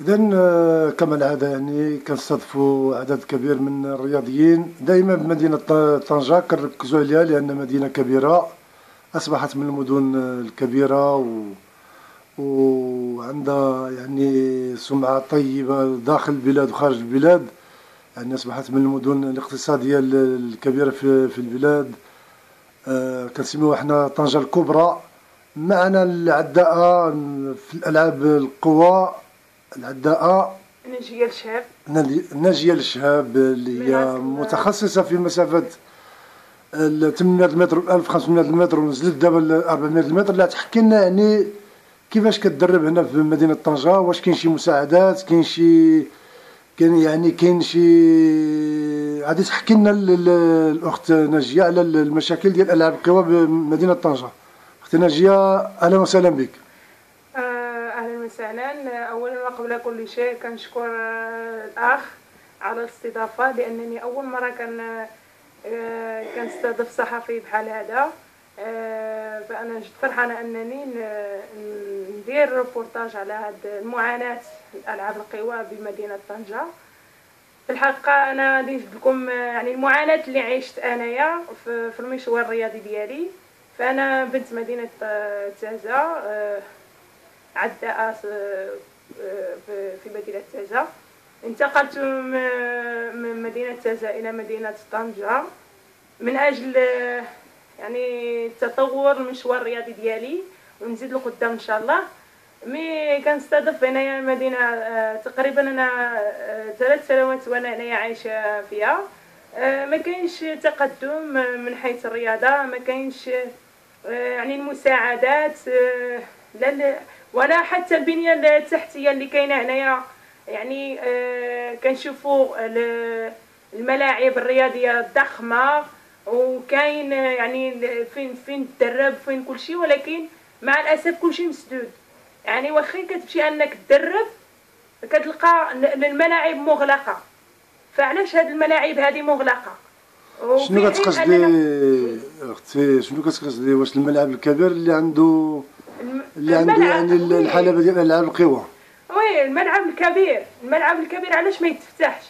اذا كما العادة يعني كنستضيفوا عدد كبير من الرياضيين. دائما بمدينه طنجة كنركزوا عليها لأن مدينة كبيرة أصبحت من المدن الكبيرة و وعندها يعني سمعة طيبة داخل البلاد وخارج البلاد. يعني أصبحت من المدن الاقتصادية الكبيرة في, في البلاد. آه كنسميوها حنا طنجة الكبرى. معنا العداء في الألعاب القوى العداء ناجيه الشهاب. ناجية الشهاب اللي هي متخصصة في مسافة 800 متر 1500 متر ونزلت دابا ل 400 متر. لا تحكي لنا يعني كيفاش كتدرب هنا في مدينة طنجة؟ واش كاين شي مساعدات؟ كاين شي كاين يعني كاين شي غادي تحكي لنا الأخت ناجية على المشاكل ديال ألعاب القوى بمدينة طنجة. أختي ناجية أهلا وسهلا بك. وسهلا اولا وقبل كل شيء كنشكر آه، الأخ على الاستضافة لأنني أول مرة كان آه، كنستضيف صحفي بحال هذا. فأنا جد فرحانة أنني ندير روبورتاج على هاد المعاناة العاب القوى بمدينة طنجة. في الحقيقة أنا غادي لكم يعني المعاناة اللي عشت أنايا في المشوار الرياضي ديالي. فأنا بنت مدينة تازا عداء في مدينة تازا انتقلت من مدينة تازا إلى مدينة طنجة. من أجل يعني تطور المشوار الرياضي ديالي ونزيد لقدام إن شاء الله. مي كنستضيف هنايا المدينة آه، تقريبا آه، ثلاث سنوات وأنا هنايا عايشة فيها. آه، ما كاينش تقدم من حيث الرياضة ما كاينش يعني المساعدات لا ولا حتى البنيه التحتيه اللي كاينة هنايا يعني كنشوفوا الملاعب الرياضية الضخمة وكاين يعني فين فين تدرب فين كل شيء ولكن مع الأسف كل شيء مسدود. يعني واخا كتمشي أنك تدرب كتلقى الملاعب مغلقة. فعلاش هاد الملاعب هذه مغلقة؟ شنو كتقصدي أختي شنو كتقصدي؟ واش الملعب الكبير اللي عنده اللي عنده يعني الحلبه ديال العاب القوى وي الملعب الكبير الملعب الكبير علاش ما يتفتحش؟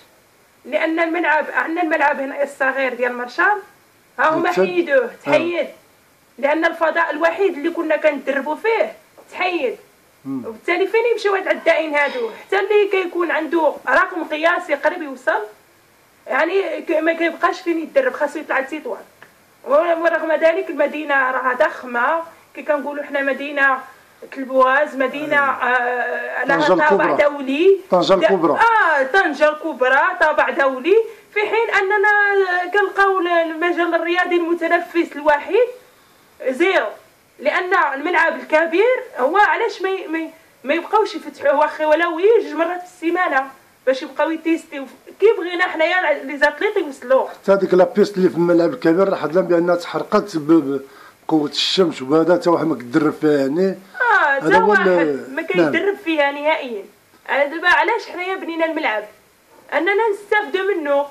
لأن الملعب عندنا الملعب هنا الصغير ديال مرشال ها هما حيدوه تحيد. لأن الفضاء الوحيد اللي كنا كندربوا فيه تحيد. وبالتالي فين يمشيو هاد العدائين هادو؟ حتى اللي كيكون عنده رقم قياسي قريب يوصل يعني ما كيبقاش فين يدرب خاصو يطلع لتيطوان ورغم ذلك المدينة راها ضخمة كي كنقولوا حنا مدينة تلبواز مدينة آه لها طابع دولي. طنجة الكبرى. آه طنجة الكبرى طابع دولي. في حين أننا كنلقاو المجال الرياضي المتنفس الوحيد zéro. لأن الملعب الكبير هو علاش ما ما, ما يبقاوش يفتحوه واخا ولو جوج مرات في السيمانة باش يبقاو يتيستيو. كي بغينا حنايا les athlètes يوصلوا حتى هذيك la piste اللي في الملعب الكبير راح بأنها تحرقت بقوة الشمس وهذا حتى واحد ما كيدرب فيها يعني هذا واحد ما كيدرب نعم. فيها نهائيا. أنا دابا علاش حنايا بنينا الملعب؟ أننا نستافدوا منه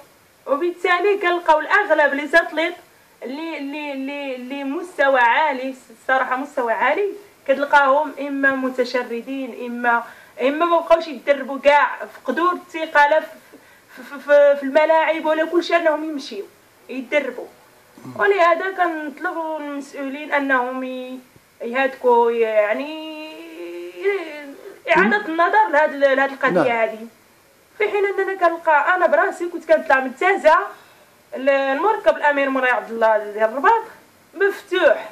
وبالتالي كنلقاو الأغلب لي زاتليت اللي اللي اللي اللي مستوى عالي الصراحة مستوى عالي. كتلقاهم إما متشردين اما إما ما بقاوش يدربوا كاع فقدوا الثقه في, في, في, في الملاعب ولا كلشي أنهم يمشيو يدربوا ولهذا كنطلبوا المسؤولين أنهم يهدكوا يعني اعاده النظر لهاد لهاد القضية نعم. هذه. في حين اننا كنلقى أنا براسي كنت كنطلع من تازه المركب الأمير مولاي عبد الله ديال الرباط مفتوح.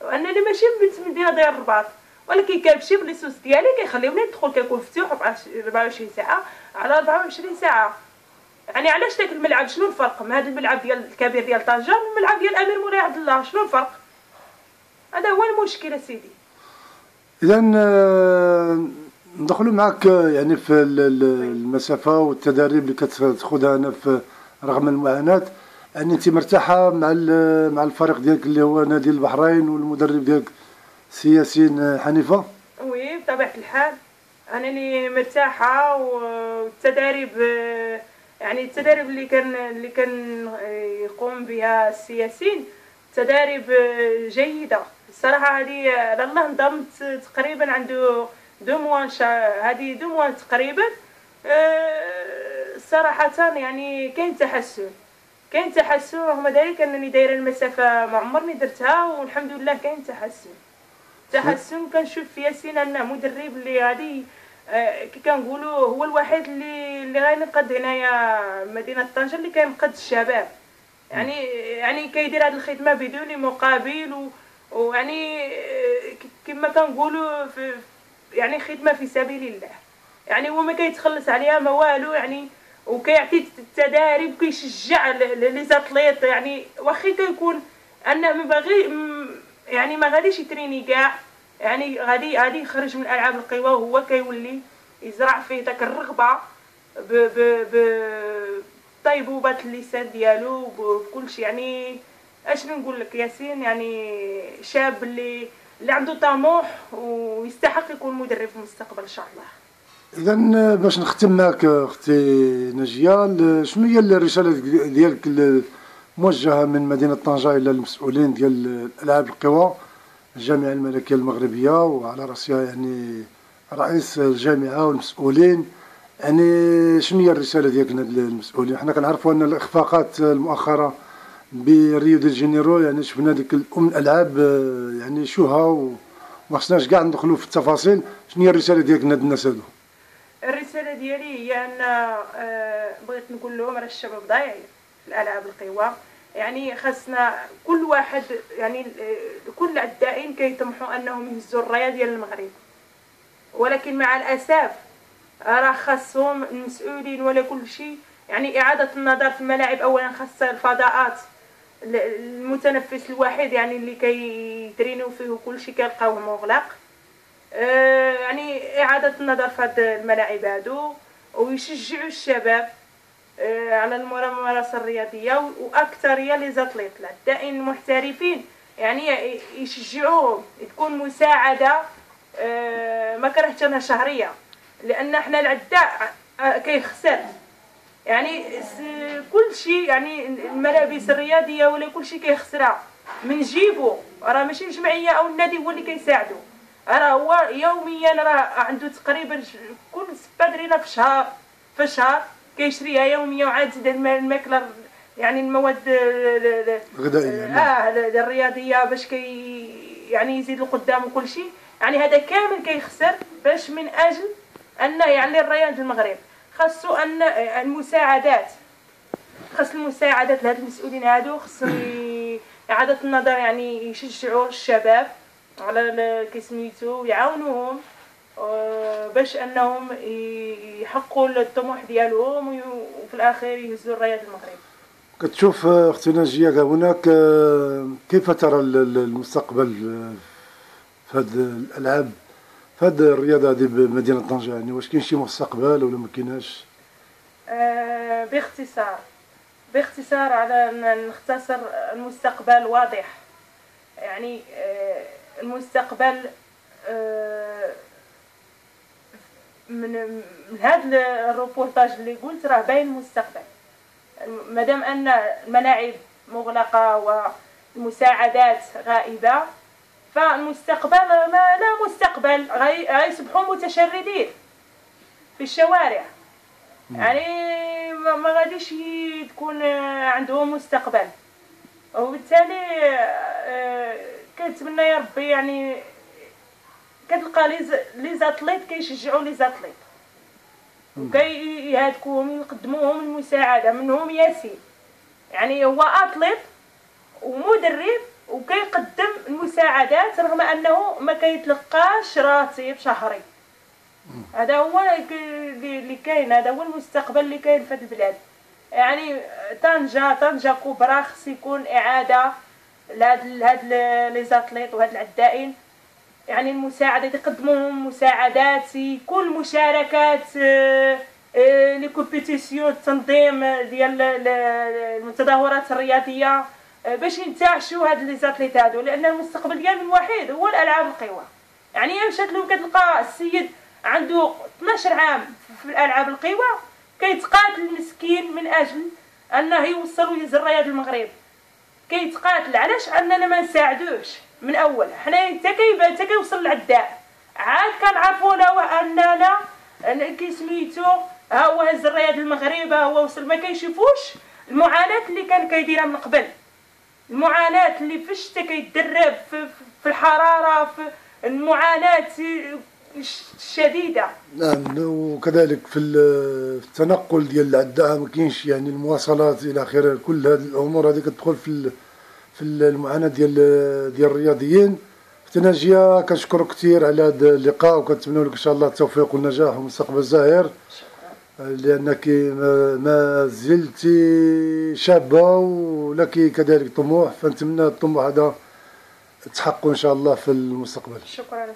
وأنني ماشي بنت مدينه ديال الرباط ولكن كنمشي بليسوس ديالي كيخليوني ندخل كيكون مفتوح 24 ساعة على 24 ساعة. يعني علاش داك الملعب؟ شنو الفرق ما هذا الملعب ديال الكبير ديال طنجه والملعب ديال الأمير مولاي عبد الله؟ شنو الفرق؟ هذا هو المشكل سيدي اذا آه، ندخلوا معك يعني في المسافة والتدريب اللي كتاخذها هنا في رغم المعاناة يعني أنت مرتاحة مع مع الفريق ديالك اللي هو نادي البحرين والمدرب ديالك سي ياسين حنيفة؟ oui بطبيعة الحال. انني مرتاحة والتدريب يعني التدريب اللي كان اللي كان يقوم بها السي ياسين تداريب جيدة. الصراحه هذه الله انضمت تقريبا عنده deux mois هذه deux mois تقريبا. صراحة يعني كاين تحسن كاين تحسن. رغم ذلك أنني دايرة المسافة ما عمرني درتها والحمد لله كاين تحسن. تحسن كنشوف في ياسين أنه مدرب اللي غادي آه، كي كنقولوا هو الوحيد اللي اللي غينقد هنايا مدينة طنجة اللي كينقد الشباب. يعني يعني كيدير هذه الخدمة بدون مقابل و ويعني آه، كما كنقولوا يعني خدمة في سبيل الله. يعني هو ما كيتخلص عليها ما والو يعني وكيعطي التدارب كيشجع لي زاتليت يعني واخا كيكون أنه ما باغي يعني ما غاديش يتريني كاع يعني غادي غادي يخرج من ألعاب القوى وهو كيولي يزرع فيه داك الرغبة ب ب ب طيبوبه اللسان ديالو بكل شيء يعني اش نقول لك ياسين يعني شاب اللي اللي عنده طموح ويستحق يكون مدرب في المستقبل إن شاء الله. اذا باش نختم معك أختي نجيه شنو هي الرسالة ديالك موجهه من مدينة طنجة إلى المسؤولين ديال ألعاب القوى الجامعة الملكية المغربية وعلى رأسها يعني رئيس الجامعة والمسؤولين؟ يعني شنو هي الرسالة ديالك للمسؤولين حنا كنعرفوا أن الإخفاقات المؤخرة بريو دي جينيرو يعني شفنا ديك الأم الألعاب يعني شوها وما خصناش كاع ندخلوا في التفاصيل شنو هي الرسالة ديالك لهاد الناس هادو؟ الرسالة ديالي هي أن آه، بغيت نقول لهم راه الشباب ضايع الألعاب القوى. يعني خاصنا كل واحد يعني آه، كل الداعين كيطمحوا أنهم يهزوا الراية ديال المغرب. ولكن مع الأسف راه خاصهم المسؤولين ولا كل شيء. يعني إعادة النظر في الملاعب اولا خاص الفضاءات. المتنفس الوحيد يعني اللي كيترينوا فيه كل شيء كيلقاوه مغلق. آه، يعني إعادة النظر في الملاعب هادو ويشجعوا الشباب آه، على الممارسة الرياضية واكثريه لي زاتليت العدائين المحترفين. يعني يشجعوهم تكون مساعدة آه، ما كرهتش أنا شهرية. لأن إحنا العداء كيخسر. يعني كل شيء يعني الملابس الرياضية ولا كل شيء كيخسرها. من جيبو راه ماشي الجمعية أو النادي هو اللي كيساعدو. راه هو يوميا راه عنده تقريبا كل سبادرينا في شهر في شهر كيشريها يوميا وعاد زيد الماكلة يعني المواد الغذائية آه الرياضية باش كي يعني يزيد لقدام وكل شيء. يعني هذا كامل كيخسر باش من أجل أن يعني الرياض المغرب. خاصو ان المساعدات. خاص المساعدات لهاد المسؤولين هادو خصهم إعادة النظر يعني يشجعوا الشباب على كيسميتو ويعاونوهم آه، باش أنهم يحققوا الطموح ديالهم وفي الاخير يهزوا الراية المغرب. كتشوف أختي ناجيه هناك آه، كيف ترى المستقبل في هذه الألعاب؟ هذه الرياضة هذه بمدينة طنجة يعني واش كاين شي مستقبل ولا ما كايناش؟ آه باختصار باختصار على نختصر المستقبل واضح. يعني آه المستقبل آه من من هذا الروبورتاج اللي قلت راه باين المستقبل. مادام أن الملاعب مغلقة والمساعدات غائبة فالمستقبل ما لا مستقبل غيصبحوا متشردين في الشوارع. يعني ما غاديش تكون عندهم مستقبل. وبالتالي آه، كنتمنى يا ربي يعني كتلقى لي زاتليت كيشجعوا لي زاتليت. وكيهادكوهم يقدموهم المساعدة منهم ياسين. يعني هو اتليت ومدرب وكيقدم المساعدات رغم أنه ما كيتلقاش راتب شهري. هذا هو اللي كاين هذا هو المستقبل اللي كاين في البلاد. يعني طنجة طنجة كبرى خص يكون إعادة لهاد لهاد les athlètes وهاد العدائين. يعني المساعدة يقدموهم مساعدات يكون مشاركات آه، آه، les compétitions التنظيم ديال التظاهرات الرياضية. باش ينتعشوا هاد les athlètes هادو لأن المستقبل ديالهم الوحيد هو الألعاب القوى. يعني مشات له كتلقى السيد عنده 12 عام في الألعاب القوى كيتقاتل المسكين من أجل أنه يوصلوا للزرايات المغرب. كيتقاتل علاش؟ أننا ما نساعدوش من أول. حنا حتى كيبان حتى كيوصل العداء عاد كنعرفونا اننا كي سميتو ها هو هز الرياض المغرب ها هو وصل. ما كيشوفوش المعاناة اللي كان كيديرها من قبل. المعاناة اللي في الشتا كيتدرب في, في الحرارة في المعاناة الشديدة. نعم وكذلك في التنقل ديال العداء ما كاينش يعني المواصلات إلى آخره. كل هذه الأمور هذه كتدخل في في المعاناة ديال ديال الرياضيين. تناجية كنشكرك كثير على هذا اللقاء وكنتمنى لك إن شاء الله التوفيق والنجاح ومستقبل زاهر. لأنك ما زلت شابة ولك كذلك طموح فنتمنى الطموح هذا تحقق إن شاء الله في المستقبل. شكرا.